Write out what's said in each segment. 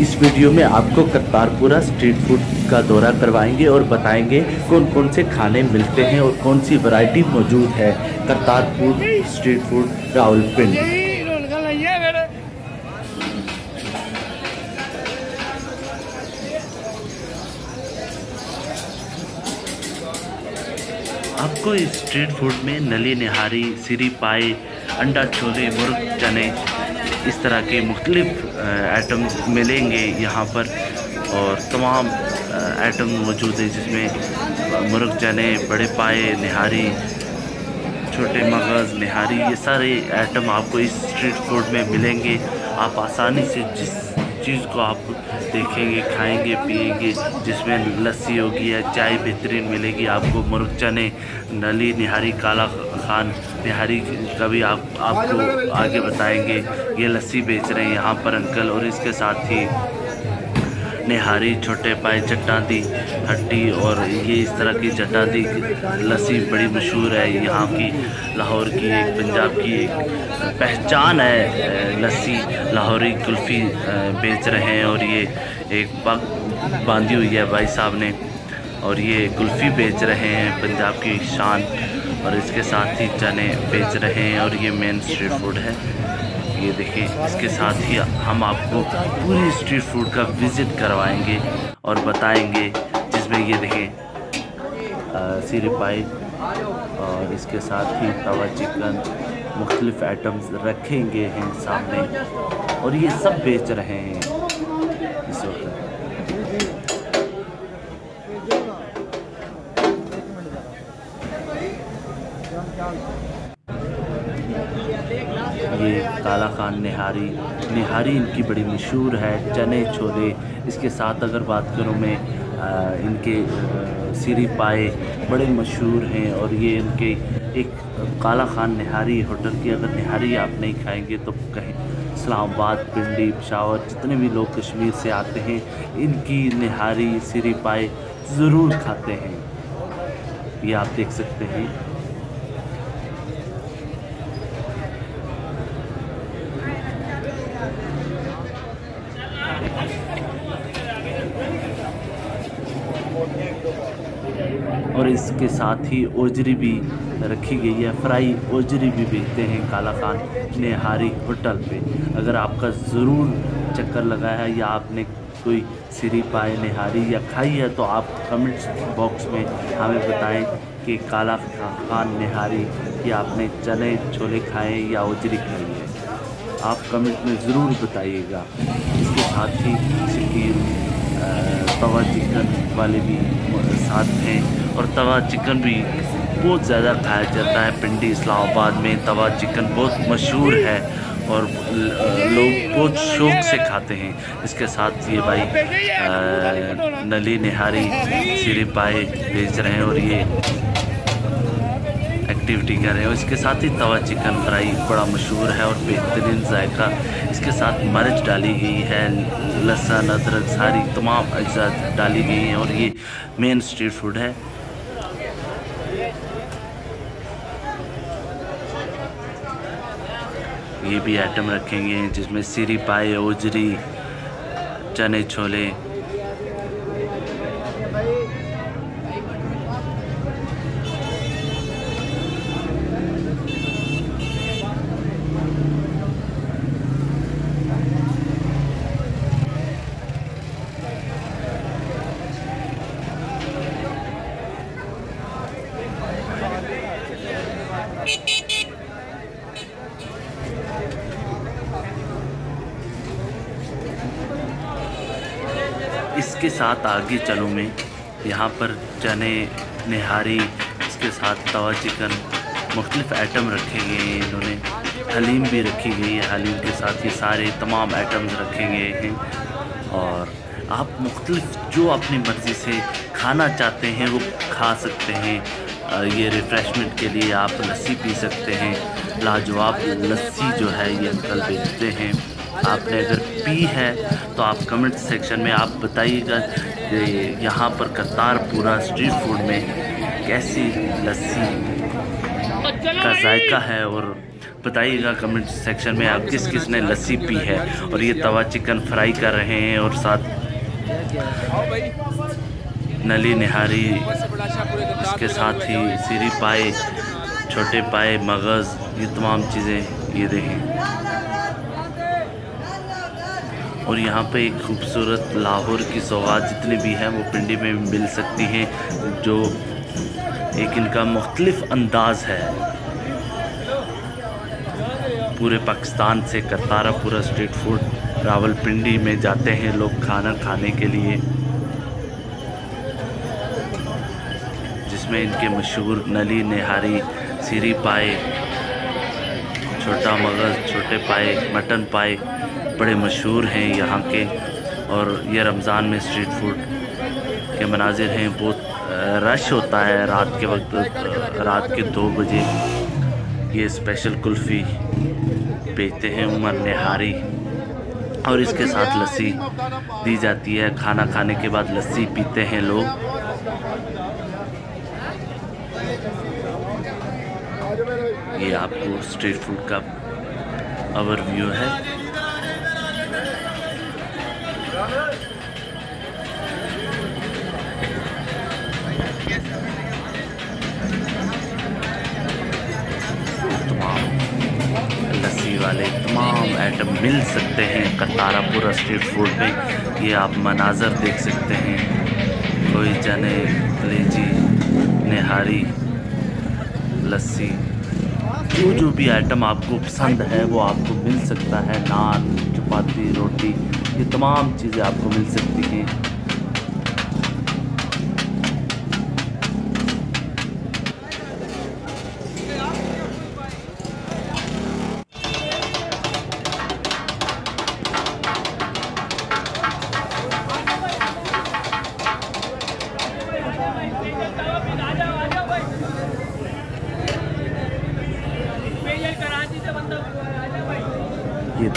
इस वीडियो में आपको करतारपुरा स्ट्रीट फ़ूड का दौरा करवाएँगे और बताएँगे कौन कौन से खाने मिलते हैं और कौन सी वैरायटी मौजूद है करतारपुर स्ट्रीट फ़ूड रावलपिंडी। आपको इस स्ट्रीट फ़ूड में नली निहारी, सिरी पाए अंडा छोले, मुर्ग चने इस तरह के मुख्तलिफ़ आइटम्स मिलेंगे यहाँ पर। और तमाम आइटम मौजूद हैं जिसमें मुर्ग चने, बड़े पाए, निहारी, छोटे मगज़, निहारी, ये सारे आइटम आपको इस स्ट्रीट फ़ूड में मिलेंगे। आप आसानी से जिस चीज़ को आप देखेंगे, खाएँगे, पिएँगे, जिसमें लस्सी होगी या चाय बेहतरीन मिलेगी आपको। मुरुख चने नली, निहारी, काला खान, निहारी का भी आप, आपको आगे बताएँगे। ये लस्सी बेच रहे हैं यहाँ पर अंकल और इसके साथ ही निहारी, छोटे पाए चट्टादी हट्टी और ये इस तरह की चट्टादी लस्सी बड़ी मशहूर है, यहाँ की, लाहौर की एक पंजाब की एक पहचान है, लस्सी, लाहौरी कुल्फ़ी बेच रहे हैं और ये एक पग बांधी हुई है भाई साहब ने, और ये कुल्फ़ी बेच रहे हैं, पंजाब की शान, और इसके साथ ही चने बेच रहे हैं, और ये मेन स्ट्रीट फ़ूड है। ये देखिए, इसके साथ ही हम आपको पूरी स्ट्रीट फ़ूड का विज़िट करवाएँगे और बताएँगे, जिसमें ये देखें सिर पाई और इसके साथ ही तवा चिकन मुख्तलिफ़ आइटम्स रखेंगे हैं सामने और ये सब बेच रहे हैं इस वक्त ये काला खान निहारी। निहारी इनकी बड़ी मशहूर है, चने, छोले। इसके साथ अगर बात करूँ मैं इनके सिरी पाए बड़े मशहूर हैं और ये इनके एक काला खान निहारी होटल की अगर निहारी आप नहीं खाएँगे तो कहीं, इस्लामाबाद, पिंडी, पिशावर, जितने भी लोग कश्मीर से आते हैं, इनकी निहारी, सिरी पाए ज़रूर खाते हैं। ये आप देख सकते हैं। इसके साथ ही ओजरी भी रखी गई है। फ्राई ओजरी भी बेचते हैं काला खान निहारी होटल पे। अगर आपका ज़रूर चक्कर लगाया है या आपने कोई सिरी पाए निहारी या खाई है तो आप कमेंट्स बॉक्स में हमें बताएँ कि काला खान निहारी या आपने चने छोले खाए या ओजरी खाई है। आप कमेंट में ज़रूर बताइएगा। इसके साथ ही सिक्किम तवा चिकन वाले भी साथ हैं। और तवा चिकन भी बहुत ज़्यादा खाया जाता है पिंडी इस्लामाबाद में। तवा चिकन बहुत मशहूर है और लोग बहुत शौक से खाते हैं। इसके साथ ये भाई आ, नली निहारी सिरे पाए बेच रहे हैं और ये एक्टिविटी कर रहे हैं। इसके साथ ही तवा चिकन फ्राई बड़ा मशहूर है और बेहतरीन जायका। इसके साथ मर्च डाली गई है लहसुन अदरक सारी तमाम अज्जा डाली गई हैं और ये मेन स्ट्रीट फ़ूड है। ये भी आइटम रखेंगे जिसमें सिरी पाए ओजरी चने छोले इसके साथ आगे चलूँ मैं। यहाँ पर चने, निहारी, इसके साथ तवा चिकन, मुख्तलिफ़ आइटम रखे गए हैं इन्होंने। हलीम भी रखी गई है। हलीम के साथ ये सारे तमाम आइटम्स रखे गए हैं। और आप मुख्तलिफ़ जो अपनी मर्ज़ी से खाना चाहते हैं, वो खा सकते हैं। ये रिफ़्रेशमेंट के लिए आप लस्सी पी सकते हैं। लाजवाब लस्सी जो है ये अंकल बेचते हैं। आपने अगर पी है तो आप कमेंट सेक्शन में आप बताइएगा कि यहाँ पर करतारपुरा स्ट्रीट फ़ूड में कैसी लस्सी का जायका है और बताइएगा कमेंट सेक्शन में आप किस किस ने लस्सी पी है और ये तवा चिकन फ्राई कर रहे हैं और साथ नली निहारी इसके साथ ही सीरी पाए छोटे पाए मगज़, ये तमाम चीज़ें ये देखें और यहाँ पे एक खूबसूरत लाहौर की सौगात जितनी भी हैं, वो पिंडी में मिल सकती हैं, जो एक इनका मुख्तलिफ़ अंदाज है। पूरे पाकिस्तान से करतारा पूरा स्ट्रीट फ़ूड रावलपिंडी में जाते हैं लोग खाना खाने के लिए, जिसमें इनके मशहूर नली निहारी, सीरी पाए, छोटा मगज़, छोटे पाए, मटन पाए बड़े मशहूर हैं यहाँ के और ये रमज़ान में स्ट्रीट फ़ूड के मनाजिर हैं। बहुत रश होता है रात के वक्त रात के दो बजे। ये स्पेशल कुल्फ़ी बेचते हैं उमर निहारी और इसके साथ लस्सी दी जाती है। खाना खाने के बाद लस्सी पीते हैं लोग। ये आपको स्ट्रीट फ़ूड का ओवरव्यू है। आइटम मिल सकते हैं। कतारापुर स्ट्रीट फ़ूड में ये आप मनाजर देख सकते हैं। कोई चने कलेजी नेहारी, लस्सी, जो जो भी आइटम आपको पसंद है, वो आपको मिल सकता है। नान, चपाती, रोटी, ये तमाम चीज़ें आपको मिल सकती हैं।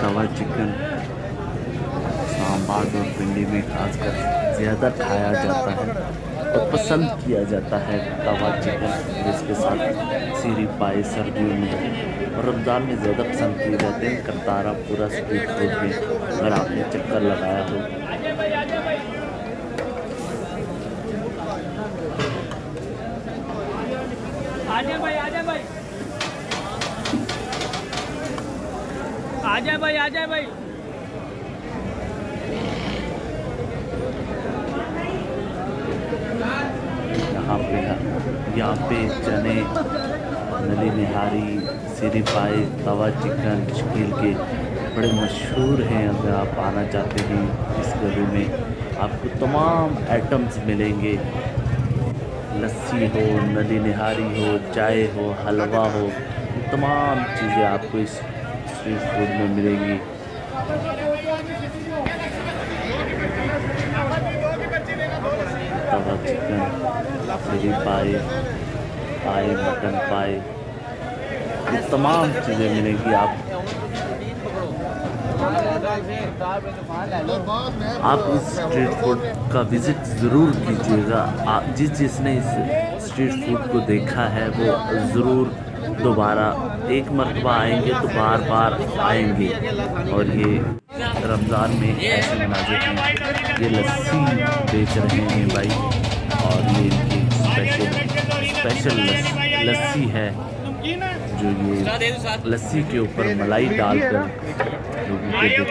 तवा चिकन इस्लामाबाद और पिंडी में खासकर ज़्यादा खाया जाता है और पसंद किया जाता है तवा चिकन जिसके साथ सीरी पाए सर्दियों में और रमज़ान में ज़्यादा पसंद किए जाते हैं। करतारा पूरा स्ट्रीट फ़ूड में अगर आपने चक्कर लगाया हो। आजा भाई आजा भाई। आजा भाई आजा भाई। यहाँ पे यहाँ पे चने, नली निहारी, सिरी पाए, तवा चिकन शकील के बड़े मशहूर हैं। अगर आप आना चाहते हैं इस गली में, आपको तमाम आइटम्स मिलेंगे। लस्सी हो, नली निहारी हो, चाय हो, हलवा हो, तमाम चीज़ें आपको इस स्ट्रीट फ़ूड में मिलेंगी। चिकन सिरी पाए पाए मटन पाए ये तमाम चीज़ें मिलेंगी आप। आप इस स्ट्रीट फ़ूड का विज़िट ज़रूर कीजिएगा। आप जिस जिसने इस स्ट्रीट फ़ूड को देखा है, वो ज़रूर दोबारा एक मरतबा आएँगे तो बार बार आएँगे। और ये रमज़ान में ऐसे मनाजिर हैं। ये लस्सी बेच रहे हैं भाई। और ये इनकी स्पेशल स्पेशल लस्सी, है। जो ये लस्सी के ऊपर मलाई डालकर लोगों को देते हैं। आयो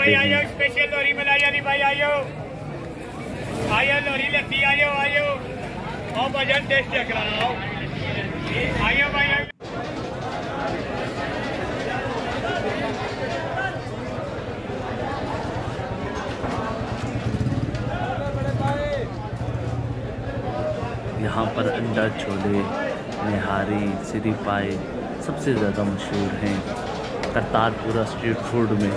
भजन टेस्ट कराओ। आयो भाई यहाँ पर अंडा, छोले, निहारी सिरी पाए सबसे ज़्यादा मशहूर हैं करतारपुरा स्ट्रीट फ़ूड में।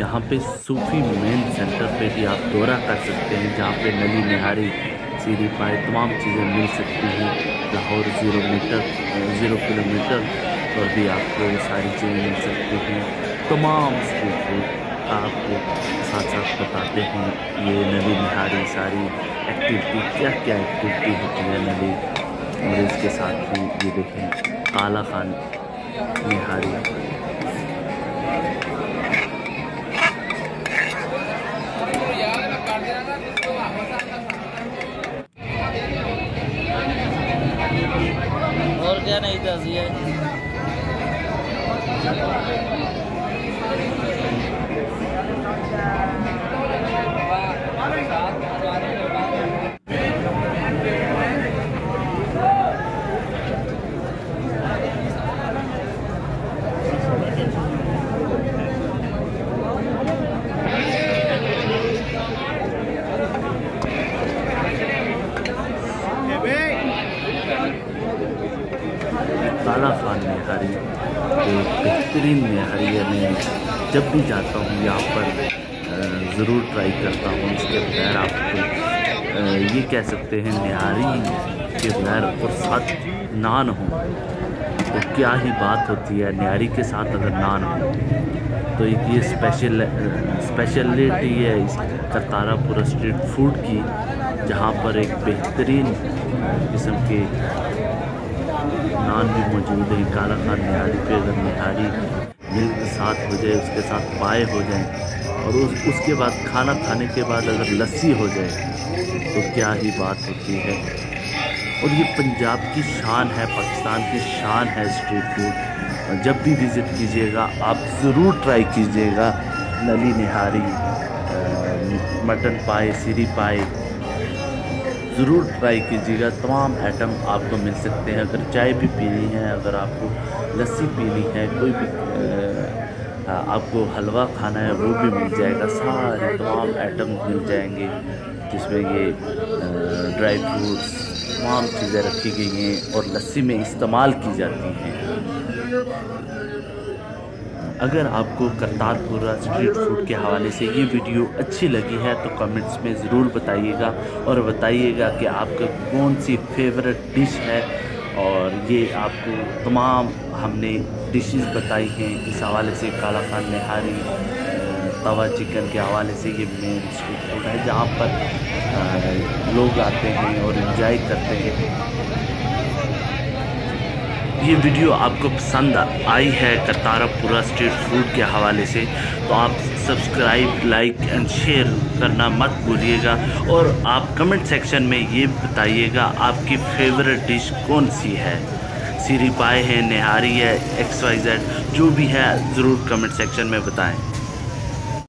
यहाँ पे सूफी मेन सेंटर पे भी आप दौरा कर सकते हैं, जहाँ पे नली, निहारी सीरी पाए तमाम चीज़ें मिल सकती हैं। Lahore zero metre, zero kilometre पर भी आपको ये सारी चीज़ें मिल सकती हैं। तमाम फ़ूड आपको साथ साथ बताते हैं, ये नदी निहारी सारी एक्टिविटी क्या क्या एक्टिविटी होती है नदी और इसके साथ ही ये देखें, काला खान, निहारी और क्या नहीं था काला खान निहारी एक बेहतरीन निहारी है मैं जब भी जाता हूँ यहाँ पर ज़रूर ट्राई करता हूँ इसके बगैर आपको ये कह सकते हैं निहारी के बगैर और साथ नान हो। तो क्या ही बात होती है, निहारी के साथ अगर नान हो तो एक ये स्पेशल स्पेशलिटी है इस करतारापुरा स्ट्रीट फ़ूड की, जहाँ पर एक बेहतरीन किस्म के नान भी मौजूद है। काला खान निहारी पे अगर निहारी मिल्क साथ हो जाए, उसके साथ पाए हो जाए और उस, उसके बाद खाना खाने के बाद अगर लस्सी हो जाए तो क्या ही बात होती है। और ये पंजाब की शान है, पाकिस्तान की शान है स्ट्रीट फ़ूड जब भी विज़िट कीजिएगा, आप ज़रूर ट्राई कीजिएगा नली निहारी मटन पाए, सीरी पाए। ज़रूर ट्राई कीजिएगा, तमाम आइटम आपको मिल सकते हैं। अगर चाय भी पीनी है, अगर आपको लस्सी पीनी है, कोई भी आपको हलवा खाना है, वो भी मिल जाएगा, सारे तमाम आइटम मिल जाएँगे, जिसमें ये ड्राई फ्रूट्स तमाम चीज़ें रखी गई हैं और लस्सी में इस्तेमाल की जाती हैं। अगर आपको करतारपुरा स्ट्रीट फ़ूड के हवाले से ये वीडियो अच्छी लगी है तो कमेंट्स में ज़रूर बताइएगा और बताइएगा कि आपका कौन सी फेवरेट डिश है और ये आपको तमाम हमने डिशेस बताई हैं। इस हवाले से काला खान निहारी तवा चिकन के हवाले से ये मेन स्ट्रीट फ़ूड है, जहाँ पर लोग आते हैं और इन्जॉय करते हैं। ये वीडियो आपको पसंद आई है करतारपुरा स्ट्रीट फ़ूड के हवाले से तो आप सब्सक्राइब, लाइक एंड शेयर करना मत भूलिएगा और आप कमेंट सेक्शन में ये बताइएगा आपकी फेवरेट डिश कौन सी है। सीरी पाए है, निहारी है एक्स वाई जेड जो भी है, ज़रूर कमेंट सेक्शन में बताएँ।